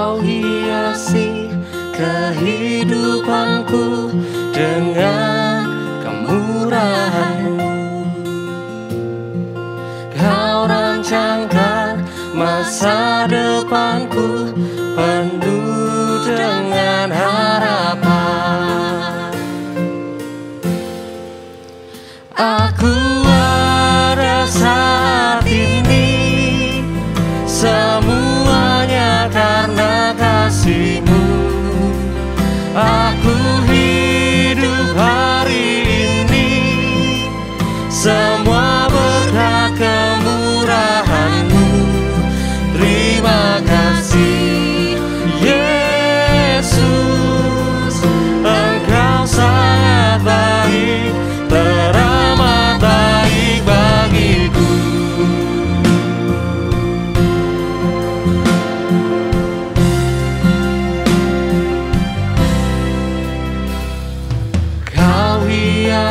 Kau hiasi kehidupanku dengan kemurahanmu Kau rancangkan masa depanku penuh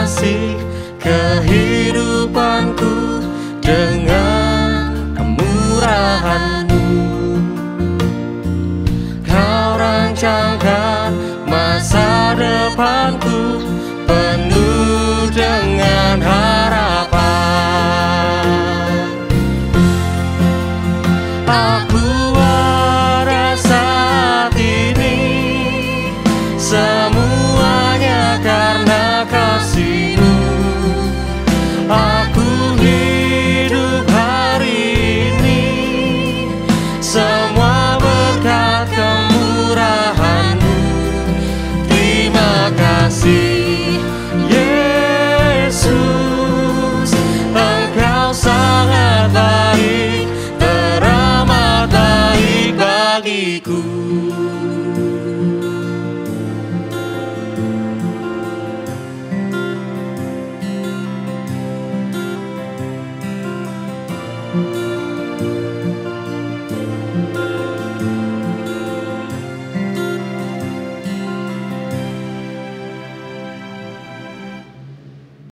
kasih kehidupanku dengan kemurahanmu. Kau rancangkan masa depanku penuh dengan harapan. Aku